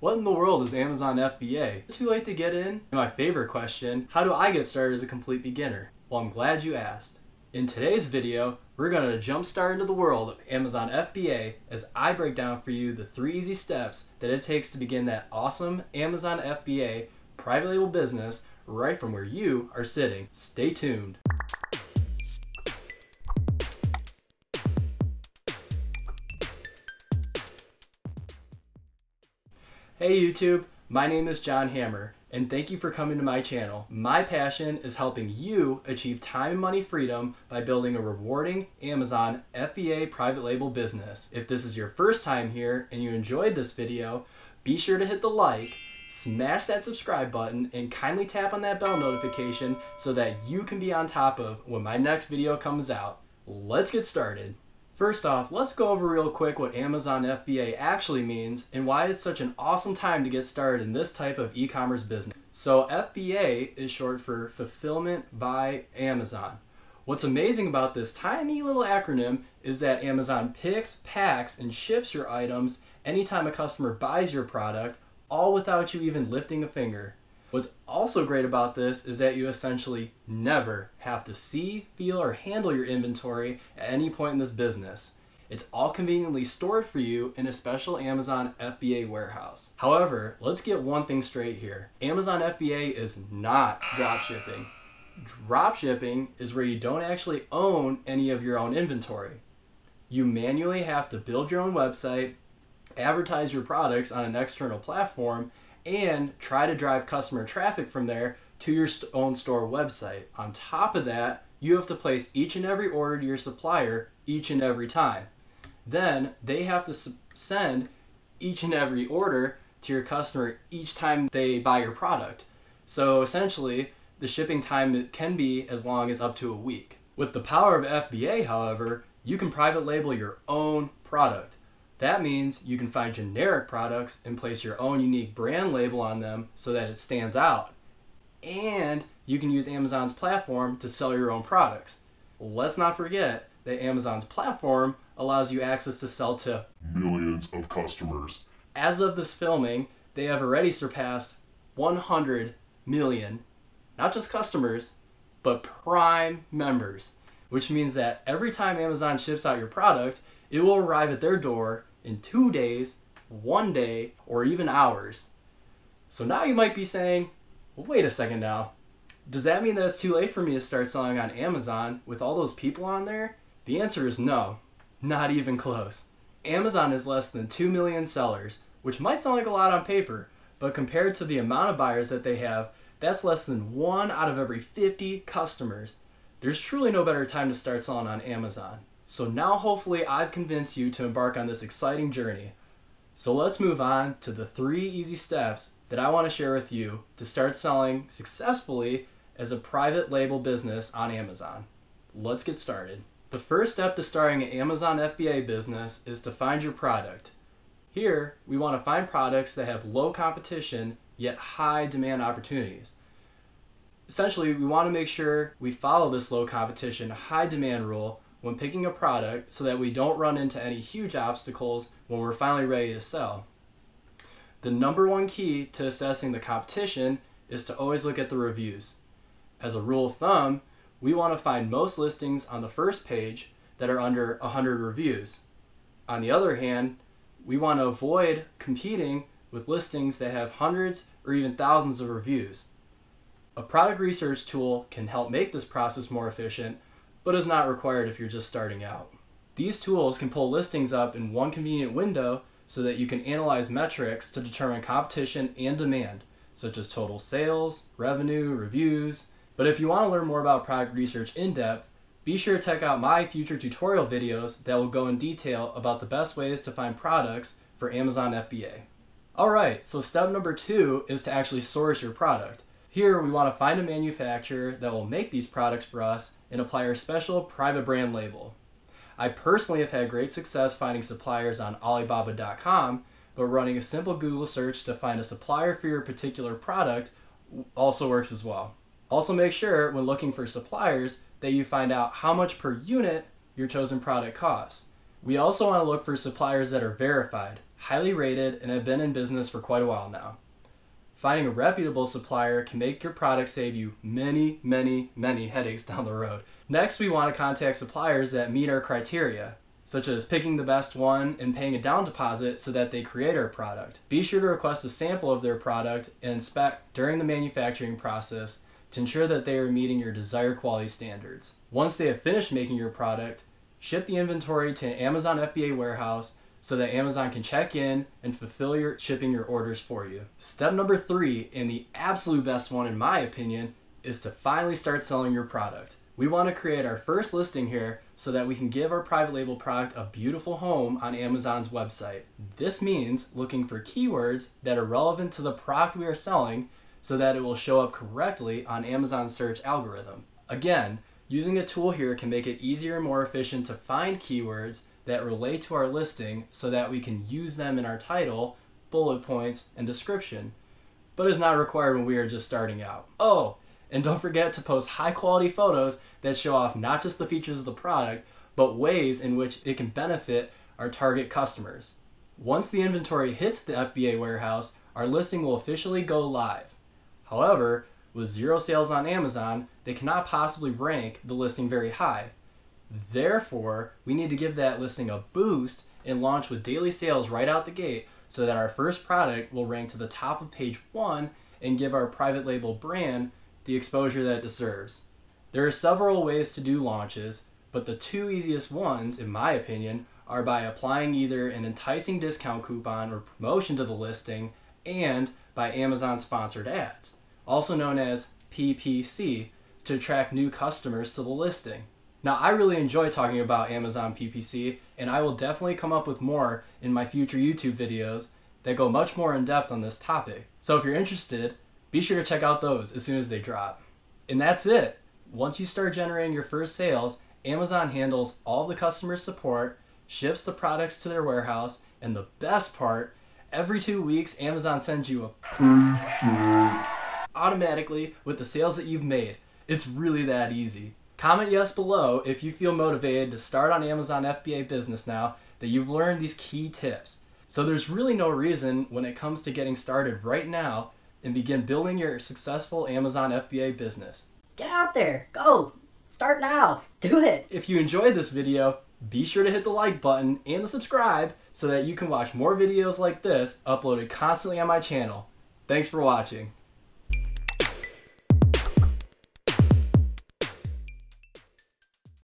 What in the world is Amazon FBA? Too late to get in? My favorite question, how do I get started as a complete beginner? Well, I'm glad you asked. In today's video, we're going to jumpstart into the world of Amazon FBA as I break down for you the three easy steps that it takes to begin that awesome Amazon FBA private label business right from where you are sitting. Stay tuned. Hey YouTube, my name is John Hammer, and thank you for coming to my channel. My passion is helping you achieve time and money freedom by building a rewarding Amazon FBA private label business. If this is your first time here and you enjoyed this video, be sure to hit the like, smash that subscribe button, and kindly tap on that bell notification so that you can be on top of when my next video comes out. Let's get started. First off, let's go over real quick what Amazon FBA actually means and why it's such an awesome time to get started in this type of e-commerce business. So FBA is short for Fulfillment by Amazon. What's amazing about this tiny little acronym is that Amazon picks, packs, and ships your items anytime a customer buys your product, all without you even lifting a finger. What's also great about this is that you essentially never have to see, feel, or handle your inventory at any point in this business. It's all conveniently stored for you in a special Amazon FBA warehouse. However, let's get one thing straight here. Amazon FBA is not dropshipping. Dropshipping is where you don't actually own any of your own inventory. You manually have to build your own website, advertise your products on an external platform, and try to drive customer traffic from there to your own store website. On top of that, you have to place each and every order to your supplier each and every time. Then they have to send each and every order to your customer each time they buy your product. So essentially, the shipping time can be as long as up to a week. With the power of FBA, however, you can private label your own product. That means you can find generic products and place your own unique brand label on them so that it stands out. And you can use Amazon's platform to sell your own products. Let's not forget that Amazon's platform allows you access to sell to millions of customers. As of this filming, they have already surpassed 100 million, not just customers, but prime members, which means that every time Amazon ships out your product, it will arrive at their door in two days, one day, or even hours. So now you might be saying, well, wait a second now. Does that mean that it's too late for me to start selling on Amazon with all those people on there? The answer is no, not even close. Amazon has less than 2 million sellers, which might sound like a lot on paper, but compared to the amount of buyers that they have, that's less than one out of every 50 customers. There's truly no better time to start selling on Amazon. So now hopefully I've convinced you to embark on this exciting journey. So let's move on to the three easy steps that I want to share with you to start selling successfully as a private label business on Amazon. Let's get started. The first step to starting an Amazon FBA business is to find your product. Here, we want to find products that have low competition yet high demand opportunities. Essentially, we want to make sure we follow this low competition, high demand rule when picking a product so that we don't run into any huge obstacles when we're finally ready to sell. The number one key to assessing the competition is to always look at the reviews. As a rule of thumb, we want to find most listings on the first page that are under 100 reviews. On the other hand, we want to avoid competing with listings that have hundreds or even thousands of reviews. A product research tool can help make this process more efficient but is not required if you're just starting out. These tools can pull listings up in one convenient window so that you can analyze metrics to determine competition and demand, such as total sales, revenue, reviews. But if you want to learn more about product research in depth, be sure to check out my future tutorial videos that will go in detail about the best ways to find products for Amazon FBA. Alright, so step number two is to actually source your product. Here, we want to find a manufacturer that will make these products for us and apply our special private brand label. I personally have had great success finding suppliers on Alibaba.com, but running a simple Google search to find a supplier for your particular product also works as well. Also make sure when looking for suppliers that you find out how much per unit your chosen product costs. We also want to look for suppliers that are verified. highly rated, and have been in business for quite a while now. Finding a reputable supplier can make your product save you many, many, many headaches down the road. Next, we want to contact suppliers that meet our criteria, such as picking the best one and paying a down deposit so that they create our product. Be sure to request a sample of their product and inspect during the manufacturing process to ensure that they are meeting your desired quality standards. Once they have finished making your product, ship the inventory to an Amazon FBA warehouse so that Amazon can check in and fulfill your shipping your orders for you. Step number three, and the absolute best one in my opinion, is to finally start selling your product. We want to create our first listing here so that we can give our private label product a beautiful home on Amazon's website. This means looking for keywords that are relevant to the product we are selling so that it will show up correctly on Amazon's search algorithm. Again, using a tool here can make it easier and more efficient to find keywords that relate to our listing so that we can use them in our title, bullet points, and description, but is not required when we are just starting out. Oh, and don't forget to post high quality photos that show off not just the features of the product, but ways in which it can benefit our target customers. Once the inventory hits the FBA warehouse, our listing will officially go live. However, with zero sales on Amazon, they cannot possibly rank the listing very high. Therefore, we need to give that listing a boost and launch with daily sales right out the gate so that our first product will rank to the top of page one and give our private label brand the exposure that it deserves. There are several ways to do launches, but the two easiest ones, in my opinion, are by applying either an enticing discount coupon or promotion to the listing and by Amazon sponsored ads, also known as PPC, to attract new customers to the listing. Now, I really enjoy talking about Amazon PPC, and I will definitely come up with more in my future YouTube videos that go much more in depth on this topic. So if you're interested, be sure to check out those as soon as they drop. And that's it. Once you start generating your first sales, Amazon handles all the customer support, ships the products to their warehouse, and the best part, every two weeks, Amazon sends you a automatically with the sales that you've made. It's really that easy. Comment yes below if you feel motivated to start on Amazon FBA business now that you've learned these key tips. So there's really no reason when it comes to getting started right now and begin building your successful Amazon FBA business. Get out there. Go. Start now. Do it. If you enjoyed this video, be sure to hit the like button and the subscribe so that you can watch more videos like this uploaded constantly on my channel. Thanks for watching.